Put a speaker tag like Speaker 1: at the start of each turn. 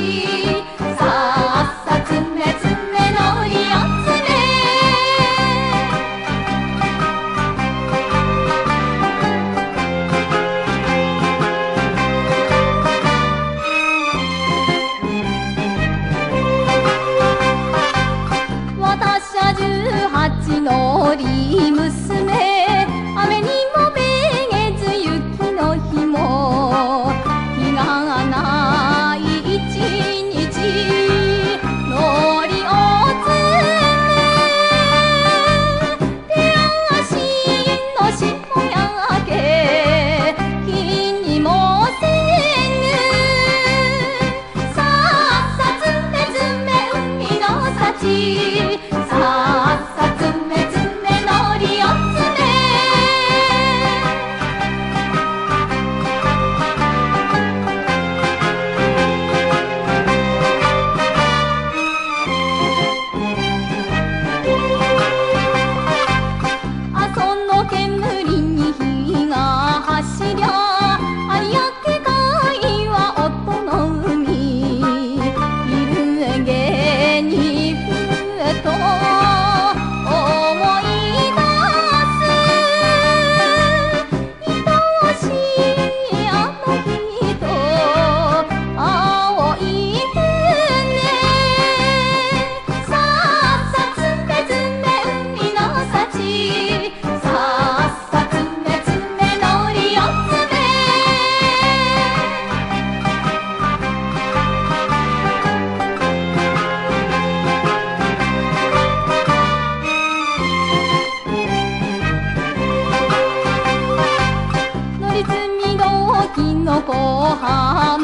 Speaker 1: Maria. 心好。